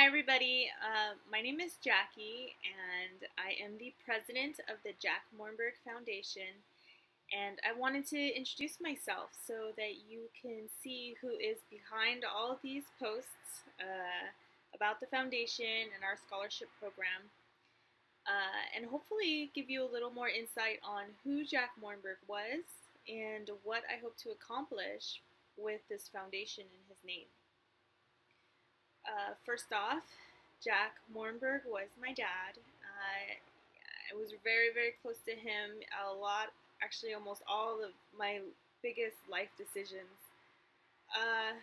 Hi, everybody. Uh, my name is Jackie, and I am the president of the Jack Morenberg Foundation. And I wanted to introduce myself so that you can see who is behind all of these posts uh, about the foundation and our scholarship program. Uh, and hopefully give you a little more insight on who Jack Morenberg was and what I hope to accomplish with this foundation in his name. Uh, first off, Jack Morenberg was my dad. Uh, I was very, very close to him. A lot, actually, almost all of my biggest life decisions uh,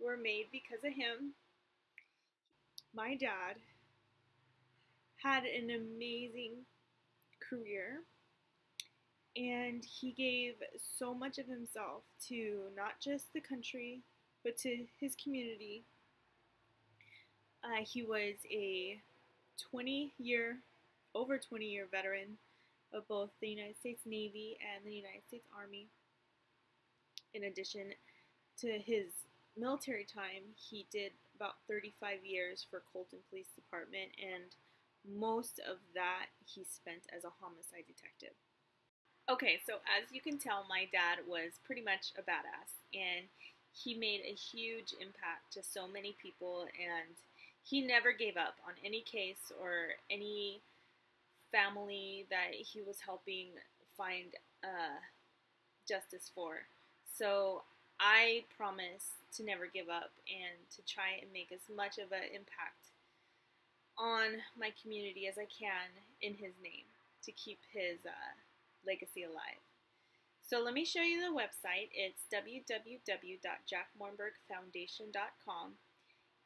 were made because of him. My dad had an amazing career and he gave so much of himself to not just the country but to his community uh, he was a 20 year, over 20 year veteran of both the United States Navy and the United States Army. In addition to his military time, he did about 35 years for Colton Police Department, and most of that he spent as a homicide detective. Okay, so as you can tell, my dad was pretty much a badass, and he made a huge impact to so many people, and he never gave up on any case or any family that he was helping find uh, justice for. So I promise to never give up and to try and make as much of an impact on my community as I can in his name to keep his uh, legacy alive. So let me show you the website. It's www.jackmorenbergfoundation.com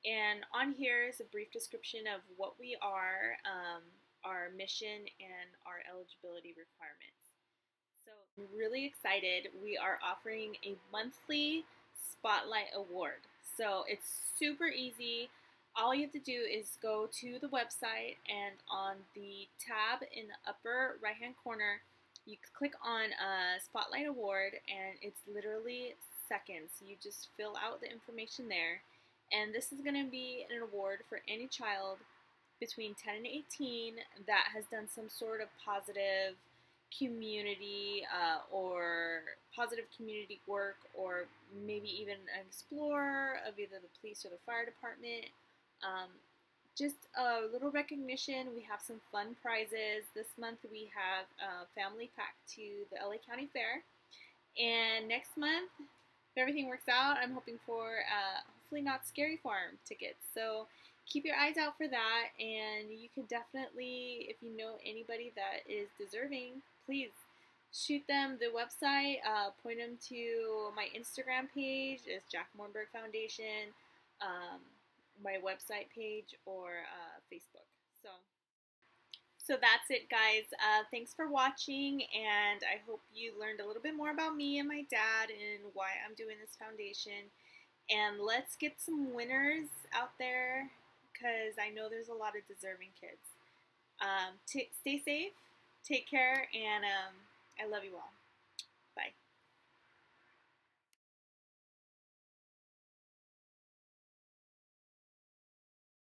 and on here is a brief description of what we are, um, our mission, and our eligibility requirements. So I'm really excited. We are offering a monthly Spotlight Award. So it's super easy. All you have to do is go to the website and on the tab in the upper right hand corner, you click on a Spotlight Award and it's literally seconds. You just fill out the information there and this is going to be an award for any child between 10 and 18 that has done some sort of positive community uh, or positive community work or maybe even an explorer of either the police or the fire department. Um, just a little recognition. We have some fun prizes. This month we have a family pack to the LA County Fair. And next month, if everything works out, I'm hoping for uh, hopefully not Scary Farm tickets. So keep your eyes out for that, and you can definitely, if you know anybody that is deserving, please shoot them the website, uh, point them to my Instagram page, is Jack Morenberg Foundation, um, my website page, or uh, Facebook. So. So that's it, guys. Uh, thanks for watching, and I hope you learned a little bit more about me and my dad and why I'm doing this foundation. And let's get some winners out there because I know there's a lot of deserving kids. Um, stay safe, take care, and um, I love you all. Bye.